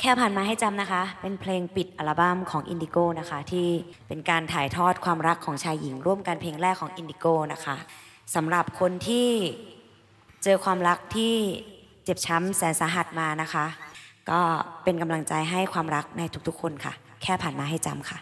แค่ผ่านมาให้จำนะคะ เป็นเพลงปิดอัลบั้มของ Indigo นะคะ ที่เป็นการถ่ายทอดความรักของชายหญิง ร่วมกันเพลงแรกของ Indigo นะคะสำหรับคนที่เจอความรักที่เจ็บช้ำแสนสาหัสมานะคะ ก็เป็นกำลังใจให้ความรักในทุกๆ คนค่ะ แค่ผ่านมาให้จำค่ะ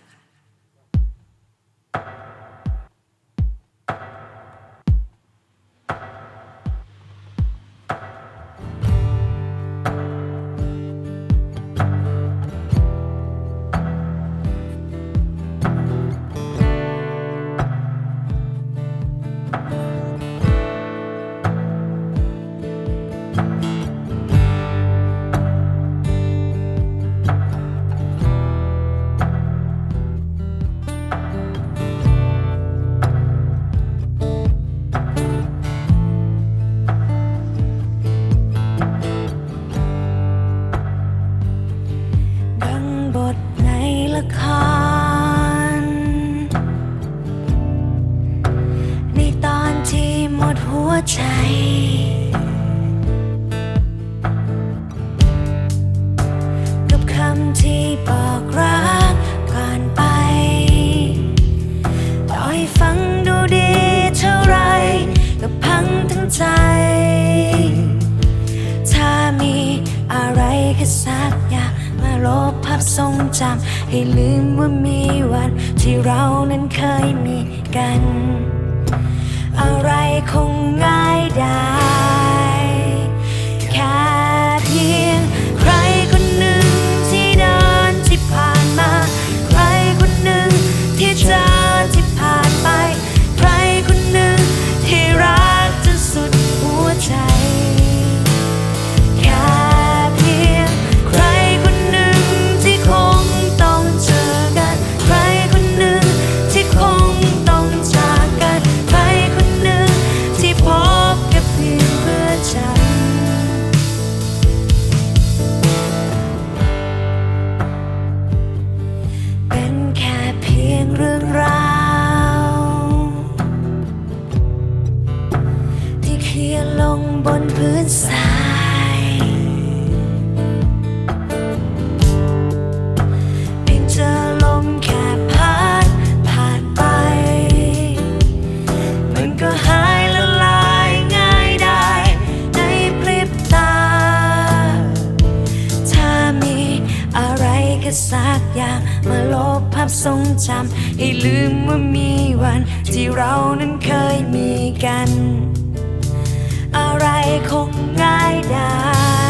ทรงจำให้ลืมว่ามีวันที่เรานั้นเคยมีกัน อะไรคงง่ายได้แาพทรงจำให้ลืมว่ามีวัน ที่เรานั้นเคยมีกัน อะไรคงง่ายได้